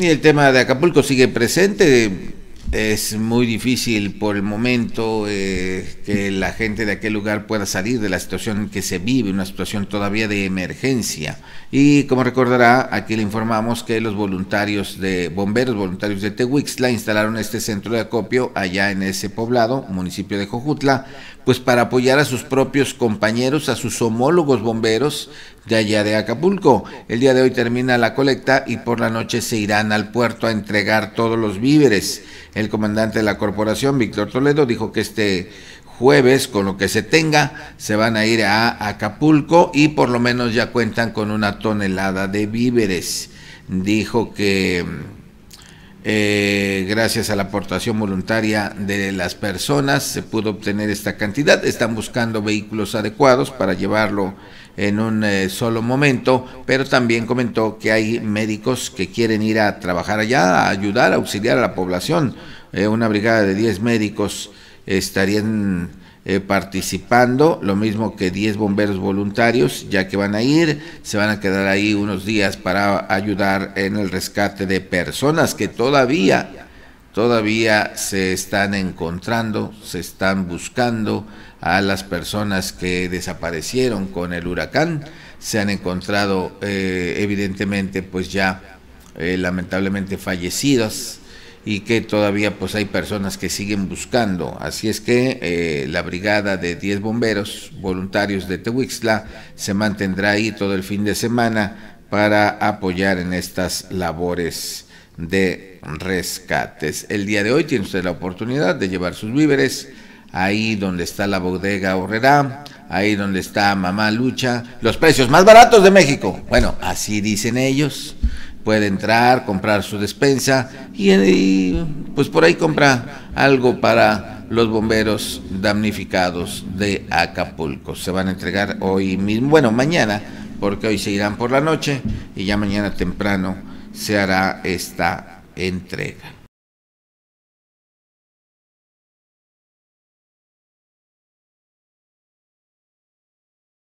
Y el tema de Acapulco sigue presente. Es muy difícil por el momento eh, que la gente de aquel lugar pueda salir de la situación que se vive, una situación todavía de emergencia. Y como recordará, aquí le informamos que los voluntarios de bomberos, voluntarios de Tehuixtla, instalaron este centro de acopio allá en ese poblado, municipio de Jojutla, pues para apoyar a sus propios compañeros, a sus homólogos bomberos de allá de Acapulco. El día de hoy termina la colecta y por la noche se irán al puerto a entregar todos los víveres. El comandante de la corporación, Víctor Toledo, dijo que este jueves, con lo que se tenga, se van a ir a Acapulco y por lo menos ya cuentan con una tonelada de víveres. Dijo que eh, gracias a la aportación voluntaria de las personas se pudo obtener esta cantidad. Están buscando vehículos adecuados para llevarlo en un eh, solo momento, pero también comentó que hay médicos que quieren ir a trabajar allá, a ayudar, a auxiliar a la población. Eh, una brigada de 10 médicos estarían eh, participando, lo mismo que 10 bomberos voluntarios, ya que van a ir, se van a quedar ahí unos días para ayudar en el rescate de personas que todavía, todavía se están encontrando, se están buscando a las personas que desaparecieron con el huracán. Se han encontrado eh, evidentemente pues ya eh, lamentablemente fallecidas y que todavía pues hay personas que siguen buscando. Así es que eh, la brigada de 10 bomberos voluntarios de Tehuixtla se mantendrá ahí todo el fin de semana para apoyar en estas labores de rescates. El día de hoy tiene usted la oportunidad de llevar sus víveres ahí donde está la bodega Horrera, ahí donde está Mamá Lucha, los precios más baratos de México. Bueno, así dicen ellos. Puede entrar, comprar su despensa y, pues por ahí compra algo para los bomberos damnificados de Acapulco. Se van a entregar hoy mismo, bueno, mañana, porque hoy se irán por la noche y ya mañana temprano se hará esta entrega.